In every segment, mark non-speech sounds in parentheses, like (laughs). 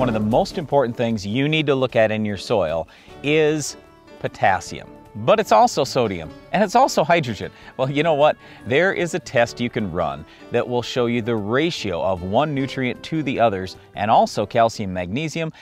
one of the most important things you need to look at in your soil is potassium. But it's also sodium and it's also hydrogen. Well, you know what? There is a test you can run that will show you the ratio of one nutrient to the others and also calcium, magnesium.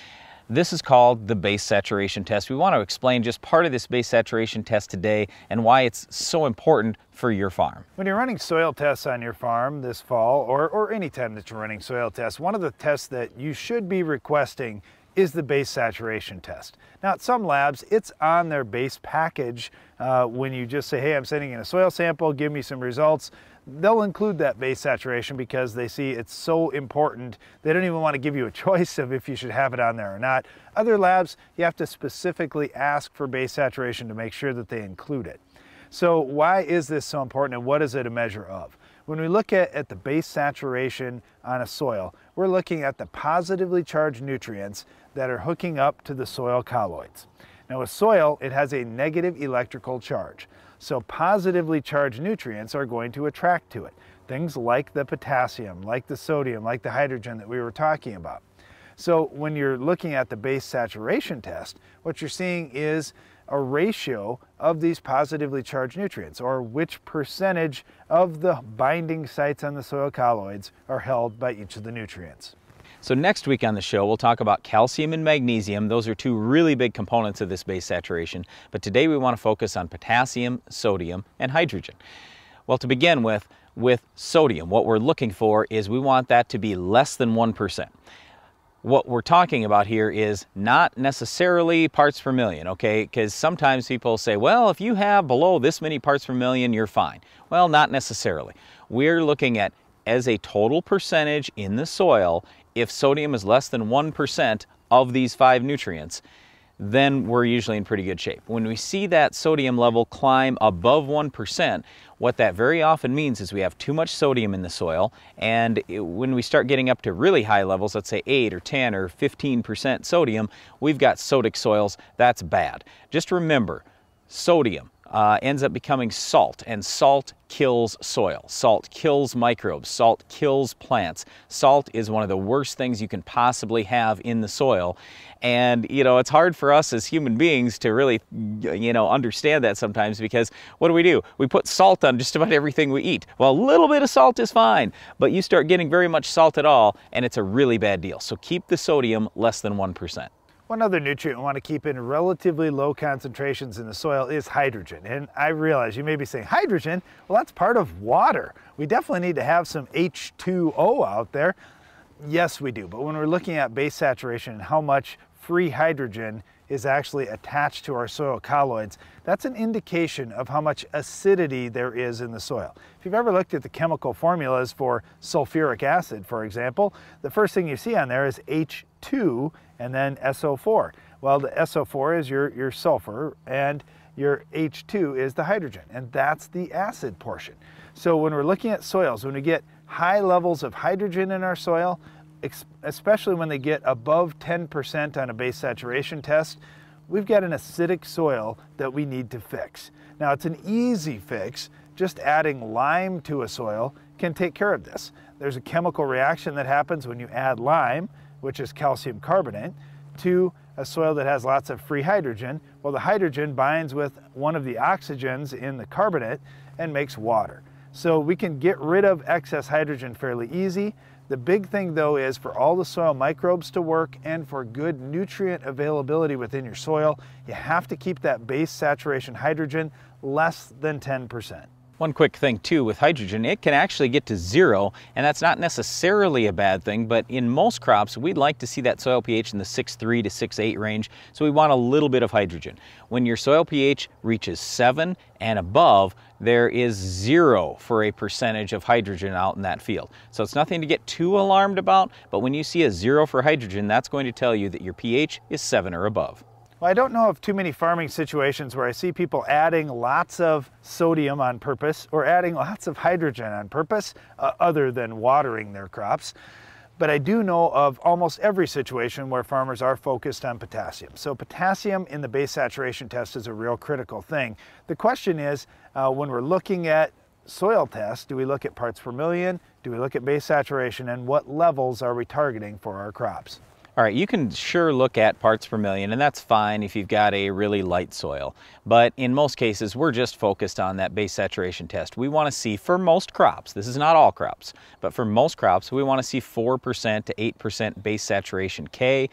This is called the base saturation test. We want to explain just part of this base saturation test today and why it's so important for your farm. When you're running soil tests on your farm this fall or, or any time that you're running soil tests, one of the tests that you should be requesting is the base saturation test. Now at some labs, it's on their base package uh, when you just say, hey, I'm sending in a soil sample, give me some results. They'll include that base saturation because they see it's so important. They don't even want to give you a (laughs) choice of if you should have it on there or not. Other labs, you have to specifically ask for base saturation to make sure that they include it. So why is this so important and what is it a measure of? When we look at, at the base saturation on a soil, we're looking at the positively charged nutrients that are hooking up to the soil colloids. Now with soil, it has a negative electrical charge. So positively charged nutrients are going to attract to it. Things like the potassium, like the sodium, like the hydrogen that we were talking about. So when you're looking at the base saturation test, what you're seeing is a ratio of these positively charged nutrients, or which percentage of the binding sites on the soil colloids are held by each of the nutrients. So next week on the show, we'll talk about calcium and magnesium. Those are two really big components of this base saturation. But today we want to focus on potassium, sodium, and hydrogen. Well, to begin with, with sodium, what we're looking for is we want that to be less than 1% what we're talking about here is not necessarily parts per million, okay? Because sometimes people say, well, if you have below this many parts per million, you're fine. Well, not necessarily. We're looking at as a total percentage in the soil, if sodium is less than 1% of these five nutrients, then we're usually in pretty good shape. When we see that sodium level climb above 1%, what that very often means is we have too much sodium in the soil, and when we start getting up to really high levels, let's say 8 or 10 or 15% sodium, we've got sodic soils. That's bad. Just remember, sodium, uh, ends up becoming salt, and salt kills soil. Salt kills microbes. Salt kills plants. Salt is one of the worst things you can possibly have in the soil. And, you know, it's hard for us as human beings to really, you know, understand that sometimes because what do we do? We put salt on just about everything we eat. Well, a little bit of salt is fine, but you start getting very much salt at all, and it's a really bad deal. So keep the sodium less than 1%. One other nutrient we want to keep in relatively low concentrations in the soil is hydrogen. And I realize you may be saying, hydrogen? Well, that's part of water. We definitely need to have some H2O out there. Yes, we do. But when we're looking at base saturation and how much free hydrogen is actually attached to our soil colloids, that's an indication of how much acidity there is in the soil. If you've ever looked at the chemical formulas for sulfuric acid, for example, the first thing you see on there is H2 and then SO4. Well, the SO4 is your, your sulfur and your H2 is the hydrogen, and that's the acid portion. So when we're looking at soils, when we get high levels of hydrogen in our soil, especially when they get above 10% on a base saturation test, we've got an acidic soil that we need to fix. Now it's an easy fix, just adding lime to a soil can take care of this. There's a chemical reaction that happens when you add lime, which is calcium carbonate, to a soil that has lots of free hydrogen. Well, the hydrogen binds with one of the oxygens in the carbonate and makes water. So we can get rid of excess hydrogen fairly easy. The big thing though is for all the soil microbes to work and for good nutrient availability within your soil, you have to keep that base saturation hydrogen less than 10%. One quick thing too with hydrogen, it can actually get to zero and that's not necessarily a bad thing, but in most crops we'd like to see that soil pH in the 6.3 to 6.8 range, so we want a little bit of hydrogen. When your soil pH reaches 7 and above, there is zero for a percentage of hydrogen out in that field. So it's nothing to get too alarmed about, but when you see a zero for hydrogen, that's going to tell you that your pH is 7 or above. Well, I don't know of too many farming situations where I see people adding lots of sodium on purpose or adding lots of hydrogen on purpose uh, other than watering their crops. But I do know of almost every situation where farmers are focused on potassium. So potassium in the base saturation test is a real critical thing. The question is, uh, when we're looking at soil tests, do we look at parts per million? Do we look at base saturation? And what levels are we targeting for our crops? All right, you can sure look at parts per million, and that's fine if you've got a really light soil. But in most cases, we're just focused on that base saturation test. We want to see for most crops, this is not all crops, but for most crops, we want to see 4% to 8% base saturation K.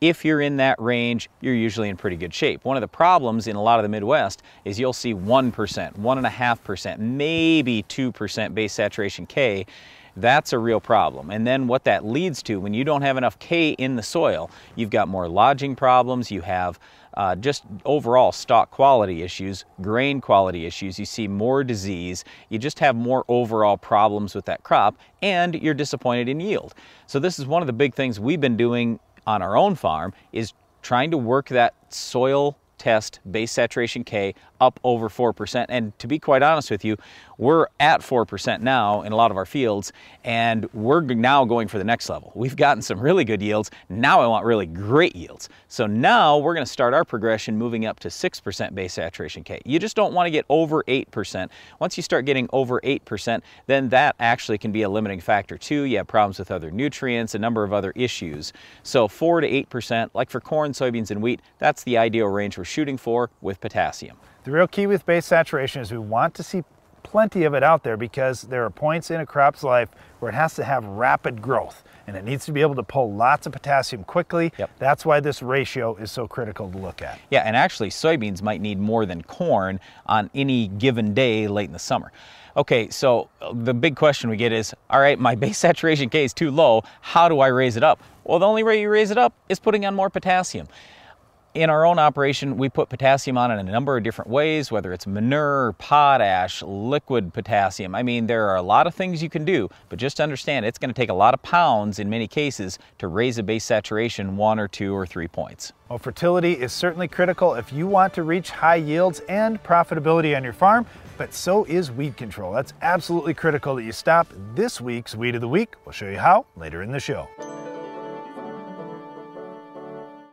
If you're in that range, you're usually in pretty good shape. One of the problems in a lot of the Midwest is you'll see 1%, 1.5%, maybe 2% base saturation K. That's a real problem. And then what that leads to, when you don't have enough K in the soil, you've got more lodging problems, you have uh, just overall stalk quality issues, grain quality issues, you see more disease, you just have more overall problems with that crop, and you're disappointed in yield. So this is one of the big things we've been doing on our own farm is trying to work that soil test base saturation K up over 4%. And to be quite honest with you, we're at 4% now in a lot of our fields, and we're now going for the next level. We've gotten some really good yields. Now I want really great yields. So now we're gonna start our progression moving up to 6% base saturation K. You just don't wanna get over 8%. Once you start getting over 8%, then that actually can be a limiting factor too. You have problems with other nutrients, a number of other issues. So 4 to 8%, like for corn, soybeans, and wheat, that's the ideal range we're shooting for with potassium. The real key with base saturation is we want to see plenty of it out there because there are points in a crop's life where it has to have rapid growth and it needs to be able to pull lots of potassium quickly. Yep. That's why this ratio is so critical to look at. Yeah, and actually soybeans might need more than corn on any given day late in the summer. Okay, so the big question we get is, all right, my (laughs) base saturation K is too low. How do I raise it up? Well, the only way you raise it up is putting on more potassium in our own operation, we put potassium on in a number of different ways, whether it's manure, potash, liquid potassium. I mean, there are a lot of things you can do, but just understand it's going to take a lot of pounds in many cases to raise a base saturation one or two or three points. Well, fertility is certainly critical if you want to reach high yields and profitability on your farm, but so is weed control. That's absolutely critical that you stop this week's Weed of the Week. We'll show you how later in the show.